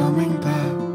coming back.